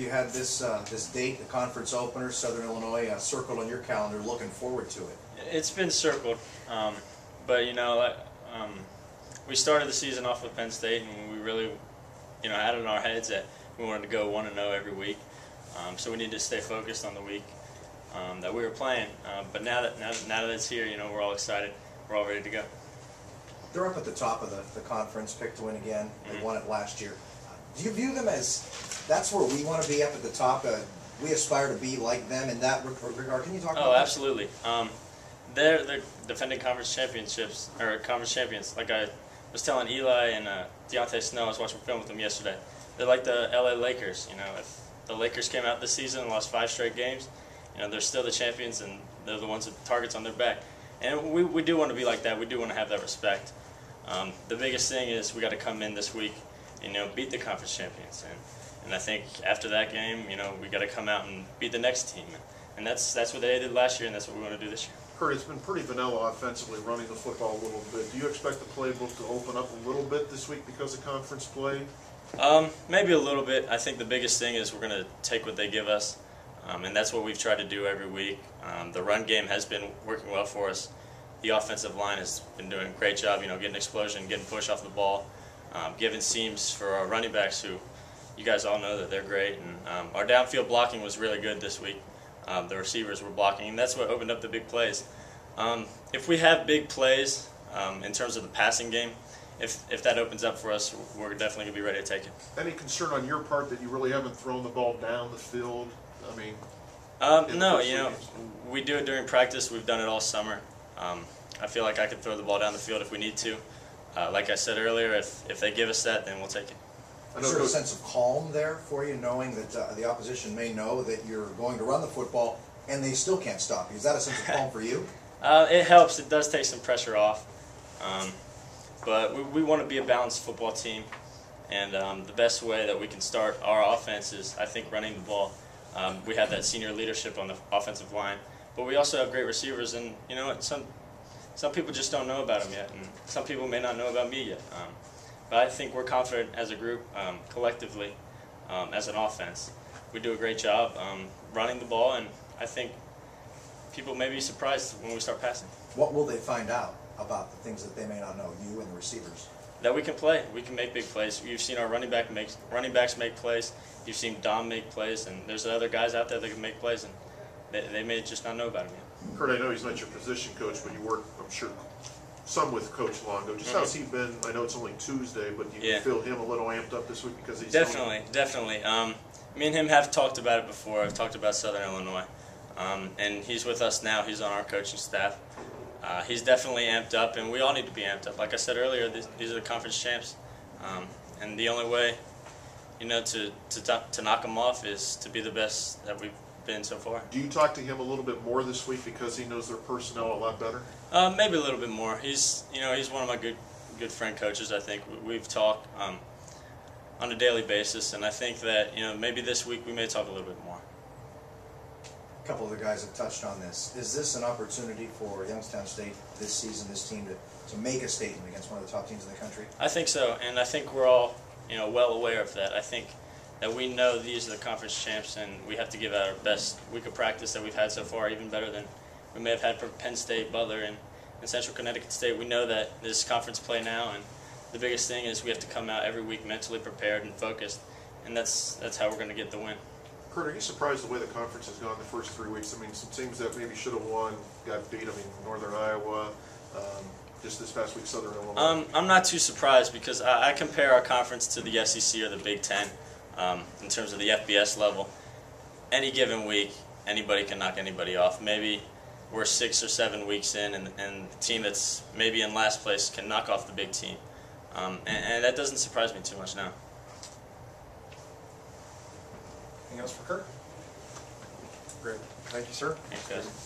you had this, uh, this date, the conference opener, Southern Illinois, uh, circled on your calendar, looking forward to it? It's been circled, um, but you know, um, we started the season off with Penn State, and we really, you know, had it in our heads that we wanted to go one and zero every week. Um, so we need to stay focused on the week um, that we were playing. Uh, but now that now, now that it's here, you know, we're all excited. We're all ready to go. They're up at the top of the, the conference, picked to win again. They Mhm. won it last year. Do you view them as, that's where we want to be up at the top? Uh, we aspire to be like them in that regard. Can you talk about Oh, that? absolutely. Um, they're they're defending conference championships or conference champions. Like I was telling Eli and uh, Deontay Snow, I was watching film with them yesterday. They're like the LA Lakers. You know, if the Lakers came out this season and lost five straight games, you know they're still the champions and they're the ones with targets on their back. And we, we do want to be like that. We do want to have that respect. Um, the biggest thing is we got to come in this week, you know, beat the conference champions. And, and I think after that game, you know, we got to come out and beat the next team. And that's that's what they did last year, and that's what we want to do this year. Kurt, it's been pretty vanilla offensively, running the football a little bit. Do you expect the playbook to open up a little bit this week because of conference play? Um, maybe a little bit. I think the biggest thing is we're going to take what they give us, um, and that's what we've tried to do every week. Um, the run game has been working well for us. The offensive line has been doing a great job, you know, getting explosion, getting push off the ball, um, giving seams for our running backs who you guys all know that they're great. And um, our downfield blocking was really good this week. Um, the receivers were blocking, and that's what opened up the big plays. Um, if we have big plays um, in terms of the passing game, if, if that opens up for us, we're definitely going to be ready to take it. Any concern on your part that you really haven't thrown the ball down the field? I mean, Um, no, you know, we do it during practice. We've done it all summer. Um, I feel like I could throw the ball down the field if we need to. Uh, like I said earlier, if, if they give us that, then we'll take it. I there a sense of calm there for you, knowing that uh, the opposition may know that you're going to run the football and they still can't stop you? Is that a sense of calm for you? Uh, it helps. It does take some pressure off. Um, but we, we want to be a balanced football team. And um, the best way that we can start our offense is, I think, running the ball. Um, we have that senior leadership on the offensive line. But we also have great receivers. And you know what? Some, some people just don't know about them yet. And some people may not know about me yet. Um, but I think we're confident as a group, um, collectively, um, as an offense. We do a great job um, running the ball. And I think people may be surprised when we start passing. What will they find out about the things that they may not know, you and the receivers? That we can play, we can make big plays. You've seen our running back make running backs make plays. You've seen Dom make plays, and there's other guys out there that can make plays, and they, they may just not know about him yet. Kurt, I know he's not your position coach, but you work, I'm sure, some with Coach Longo. Just how's he been? I know it's only Tuesday, but do you. Yeah. feel him a little amped up this week because he's Definitely, definitely. Um, me and him have talked about it before. I've talked about Southern Illinois, um, and he's with us now. He's on our coaching staff. Uh, he's definitely amped up, and we all need to be amped up. Like I said earlier, this, these are the conference champs, um, and the only way, you know, to to to to knock them off is to be the best that we've been so far. Do you talk to him a little bit more this week because he knows their personnel a lot better? Uh, maybe a little bit more. He's, you know, he's one of my good, good friend coaches. I think We- we've talked um, on a daily basis, and I think that you know maybe this week we may talk a little bit more. A couple of the guys have touched on this. Is this an opportunity for Youngstown State this season, this team, to, to make a statement against one of the top teams in the country? I think so, and I think we're all, you know, well aware of that. I think that we know these are the conference champs, and we have to give out our best week of practice that we've had so far, even better than we may have had for Penn State, Butler, and, and Central Connecticut State. We know that this is conference play now, and the biggest thing is we have to come out every week mentally prepared and focused, and that's that's how we're going to get the win. Kurt, are you surprised the way the conference has gone the first three weeks? I mean, some teams that maybe should have won got beat. I mean, Northern Iowa, um, just this past week, Southern Illinois. Um, I'm not too surprised because I, I compare our conference to the SEC or the Big Ten um, in terms of the FBS level. Any given week, anybody can knock anybody off. Maybe we're six or seven weeks in, and, and the team that's maybe in last place can knock off the big team. Um, and, and that doesn't surprise me too much now. Anything else for Kurt? Great. Thank you, sir. Thanks, guys.